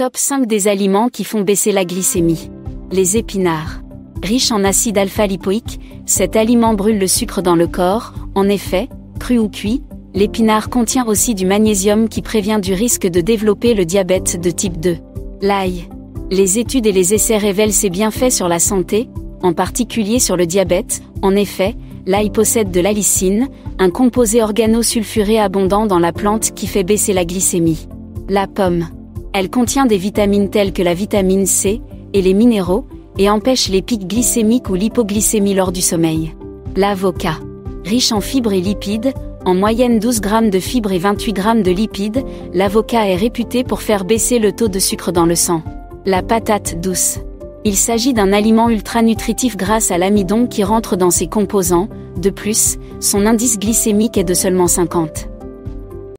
Top 5 des aliments qui font baisser la glycémie. Les épinards. Riche en acide alpha-lipoïque, cet aliment brûle le sucre dans le corps, en effet, cru ou cuit, l'épinard contient aussi du magnésium qui prévient du risque de développer le diabète de type 2. L'ail. Les études et les essais révèlent ses bienfaits sur la santé, en particulier sur le diabète, en effet, l'ail possède de l'alicine, un composé organosulfuré abondant dans la plante qui fait baisser la glycémie. La pomme. Elle contient des vitamines telles que la vitamine C et les minéraux, et empêche les pics glycémiques ou l'hypoglycémie lors du sommeil. L'avocat. Riche en fibres et lipides, en moyenne 12 grammes de fibres et 28 grammes de lipides, l'avocat est réputé pour faire baisser le taux de sucre dans le sang. La patate douce. Il s'agit d'un aliment ultra nutritif grâce à l'amidon qui rentre dans ses composants, de plus, son indice glycémique est de seulement 50.